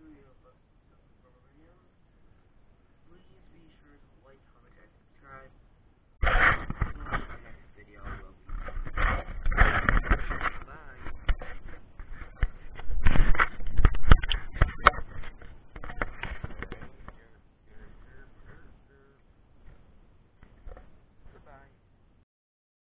studio from Please be sure to like, comment, and subscribe.